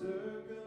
circle.